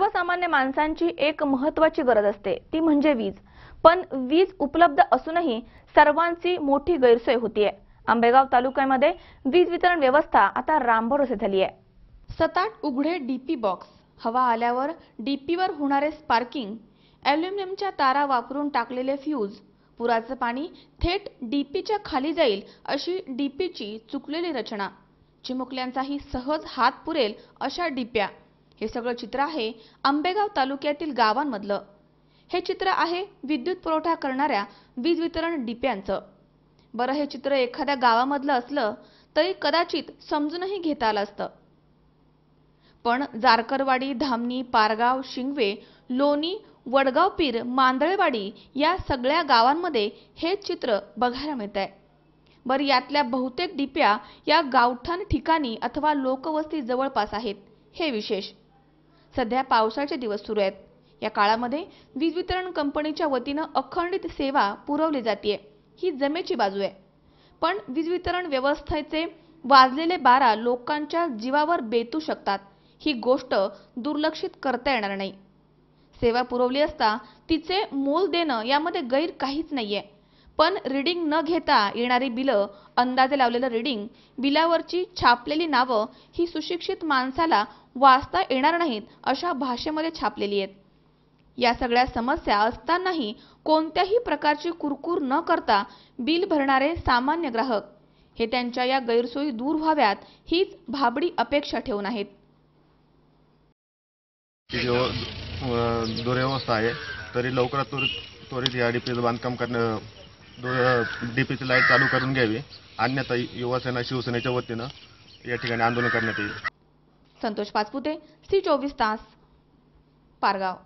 सर्वसामान्य माणसांची एक महत्वाची गरज असते. ती म्हणजे वीज. पण वीज उपलब्ध असूनही सर्वांची मोठी गैरसोय होतीये. आंबेगाव तालुक्यामध्ये वीज वितरण व्यवस्था आता रामभरोसे झाली आहे सताट उघडे डीपी बॉक्स. हवा आल्यावर डीपीवर होणारे स्पार्किंग अल्युमिनियमच्या तारा वापरून टाकलेले फ्यूज पुराचं पाणी थेट डीपीच्या खाली जाईल अशी डीपीची चुकलेली रचना. चिमुकल्यांचाही सहज हात पुरेल अशा डिप्या. हे सगळं चित्र आहे आंबेगाव तालुक्यातील गावांमधलं. हे चित्र आहे विद्युत पुरवठा करणाऱ्या वीज वितरण डिप्यांचं. बरं हे चित्र एखाद्या गावामधलं असलं तरी कदाचित समजूनही घेता आलं असतं. पण जारकरवाडी धामणी पारगाव शिंगवे लोणी वडगाव पीर मांदळेवाडी या सगळ्या गावांमध्ये हे चित्र बघायला मिळत आहे बरं यातल्या बहुतेक डिप्या या गावठाण ठिकाणी अथवा लोकवस्ती जवळपास आहेत. हे विशेष. सध्या पावसाचे दिवस सुरू आहेत. या काळामध्ये वीज वितरण कंपनीच्या वतीनं अखंडित सेवा पुरवली जाते ही जमेची बाजू आहे. पण वीज वितरण व्यवस्थेचे वाजलेले बारा लोकांच्या जीवावर बेतू शकतात. ही गोष्ट दुर्लक्षित करता येणार नाही. सेवा पुरवली असता तिचे मोल देणं यामध्ये गैर काहीच नाहीये. पण रीडिंग न घेता येणारी बिलं अंदाजे लावलेलं रीडिंग बिलावरची छापलेली नावं ही सुशिक्षित माणसाला वाचता येणार नाहीत अशा भाषेमध्ये छापलेली आहेत. या सगळ्या समस्या असतानाही कोणत्याही प्रकारची कुरकूर न करता बिल भरणारे सामान्य ग्राहक हे त्यांच्या या गैरसोयी दूर व्हाव्यात हीच भाबडी अपेक्षा ठेवून आहेत. ची आहे तरी लवकरात त्वरित त्वरित या डीपीचं बांधकाम करणं डीपीची लाइट चालू करून घ्यावी. अन्यथा युवासेना शिवसेनेच्या वतीनं या ठिकाणी आंदोलन करण्यात येईल. संतोष पाचपुते सी चोवीस तास पारगाव.